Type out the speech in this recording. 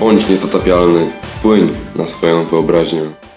Bądź niezatapialny, wpłyń na swoją wyobraźnię.